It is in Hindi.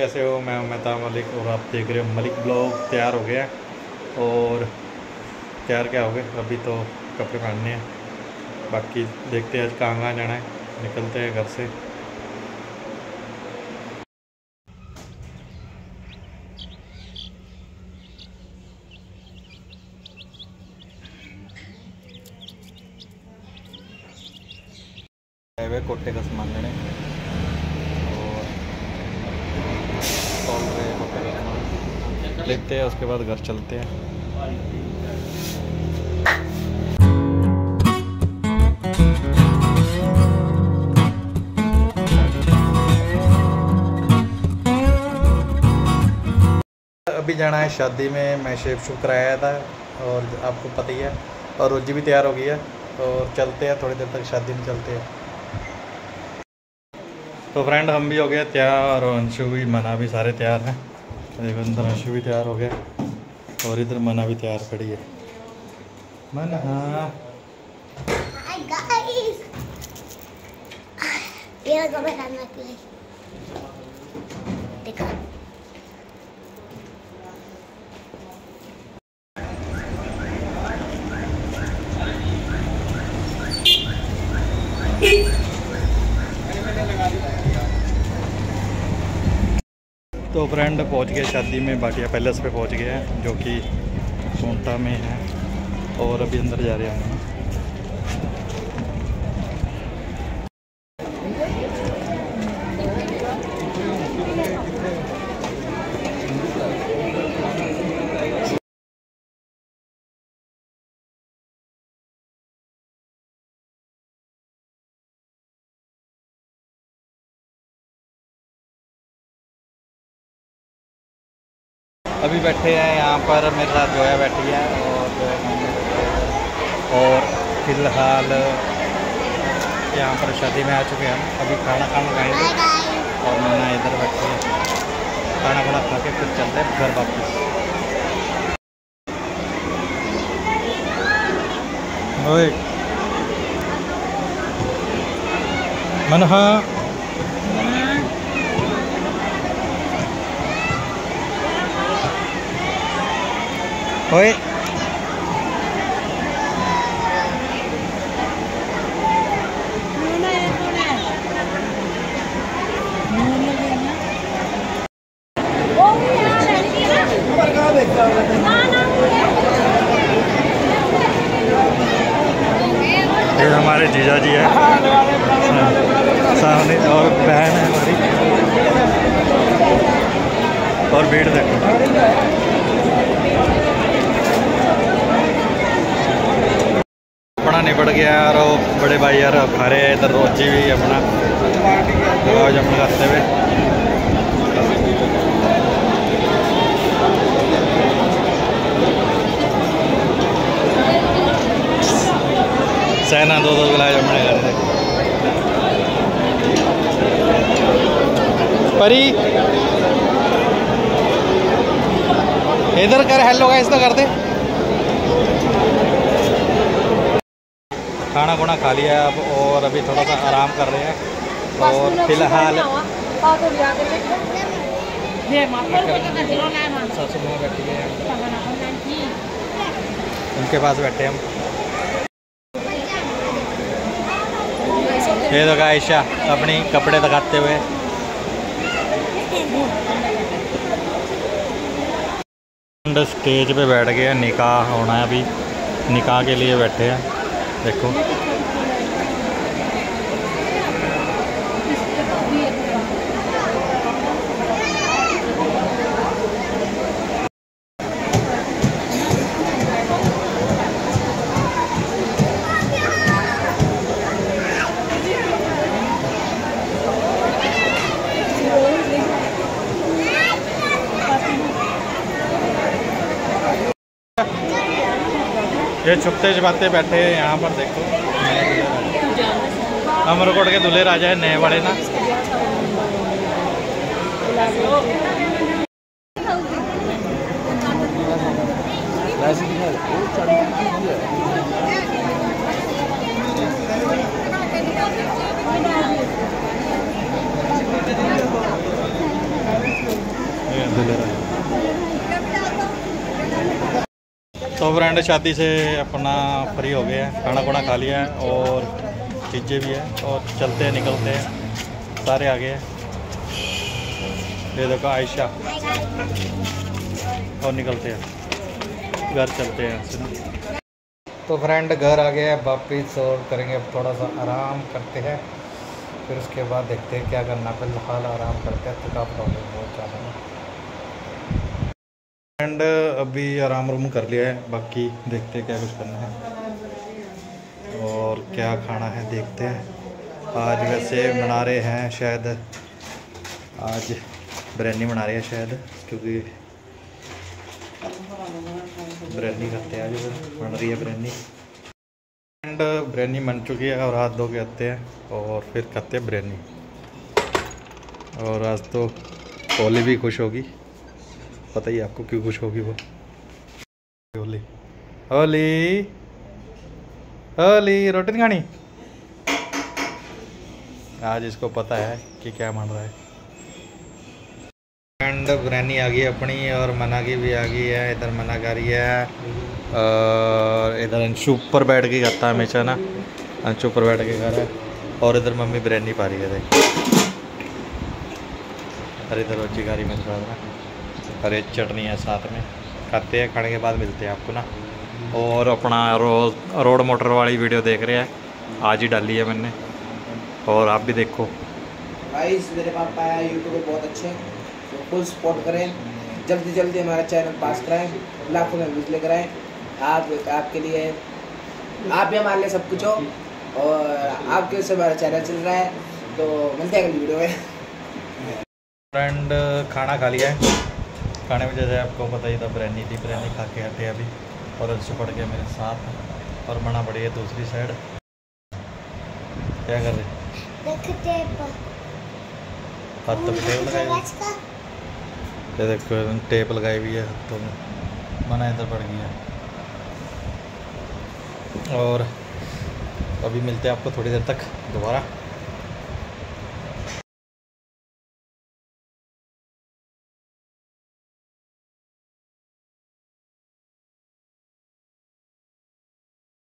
कैसे हो? मैं मेहता मलिक और आप देख रहे हो मलिक ब्लॉग। तैयार हो गया। और तैयार क्या हो गए? अभी तो कपड़े पहनने हैं। बाकी देखते हैं आज कहाँ कहाँ जाना है। निकलते हैं घर से। कोटे का सामान लेने और तोल रहे कोटे का लेते हैं, उसके बाद घर चलते हैं। अभी जाना है शादी में, मैं शेप शुप कराया था, और आपको पता ही है, और रोजी भी तैयार हो गई है, और चलते हैं, थोड़ी देर तक शादी में चलते हैं। तो फ्रेंड हम भी हो गए तैयार, और अंशु भी, मना भी सारे तैयार हैं। देखो अंदर अंशु भी तैयार हो गया और इधर मना भी तैयार खड़ी है मन देखो तो फ्रेंड पहुँच गए शादी में बाटिया पैलेस पे पहुँच गए हैं जो कि सोनटा में है और अभी अंदर जा रहे हैं। अभी बैठे हैं यहाँ पर, मेरे साथ जोया बैठी है और है हैं। और फ़िलहाल यहाँ पर शादी में आ चुके हैं हम। अभी खाना खाना खाएँगे और मैंने इधर बैठी है। खाना खाना खा के फिर चलते हैं घर वापस। ओए। मनहा ये हमारे जीजा जी है। सामने और बहन है हमारी। और भीड़ देखो। निपट गया यार वो बड़े भाई यार खा रहे हैं, इधर रोजी भी अपना। आज अपना करते हुए सहना दो दो गिलास घर से। परी। इधर कर हेलो का इसका कर खाना खुना खा लिया अब और अभी थोड़ा सा आराम कर रहे हैं। और फ़िलहाल सासू माँ बैठी है। उनके पास बैठे हम। ये तो आयशा अपनी कपड़े दिखाते हुए। स्टेज पे बैठ गए हैं, निकाह होना है अभी। निकाह के लिए बैठे हैं। देखो ये छुपते छुपाते बैठे हैं यहाँ पर देखो। अमरकोट के दूल्हे राजा है नए वाले ना। तो फ्रेंड शादी से अपना फ्री हो गए हैं, खाना खुना खा लिया है और चीज़ें भी है और चलते हैं, निकलते हैं, सारे आ गए हैं। ये देखो आयशा और निकलते हैं, घर चलते हैं। तो फ्रेंड घर आ गए हैं वापिस और करेंगे अब थोड़ा सा आराम करते हैं, फिर उसके बाद देखते हैं क्या करना फ़िलहाल आराम करते हैं, थकावट हो गई बहुत ज़्यादा। फ्रेंड अभी आराम रूम कर लिया है, बाकी देखते हैं क्या कुछ करना है। और क्या खाना है, देखते हैं। आज वैसे बना रहे हैं शायद, आज बिरयानी बना रहे हैं शायद, क्योंकि बिरयानी खाते हैं आज बन रही है बिरयानी। एंड बिरयानी बन चुकी है और हाथ धो के आते हैं, और फिर खाते हैं बिरयानी। और आज तो ओली भी खुश होगी। पता ही आपको क्यों खुश होगी वो। ओली ओली ओली रोटी खानी? आज इसको पता है कि क्या मान रहा है। एंड बिरयानी आ गई अपनी और मना की भी आ गई है, इधर मना कर रही है। और इधर अंशु ऊपर बैठ के खाता है हमेशा ना। अंशु ऊपर बैठ के खा रहा है। और इधर मम्मी बिरयानी पा रही है, देख। और इधर रोजी में खा रहा है। और एक चटनी है साथ में। खाते हैं खाने के बाद मिलते हैं आपको ना। और अपना रोज रोड मोटर वाली वीडियो देख रहे हैं। आज ही डाली है मैंने। और आप भी देखो। गाइस मेरे पापा है यूट्यूब पे बहुत अच्छे। तो फुल सपोर्ट करें। जल्दी जल्दी हमारा चैनल पास कराएँ। लाखों में व्यूज़ लेकर आएँ। आप आपके लिए आप भी हमारे लिए सब कुछ हो। और आपके से हमारा चैनल चल रहा है। तो मिलते हैं अगली वीडियो में। फ्रेंड खाना खा लिया है। खाने में जैसे आपको पता ही था बिरयानी थी बिरयानी खा के हटे अभी। और अच्छे पड़ गया मेरे साथ। और मना पड़ी है दूसरी साइड क्या कर रहे? हाथों पे टेप लगाई ये देखो टेप लगाई हुई है हाथों में। मना इधर पड़ गया। और अभी मिलते हैं आपको थोड़ी देर तक दोबारा।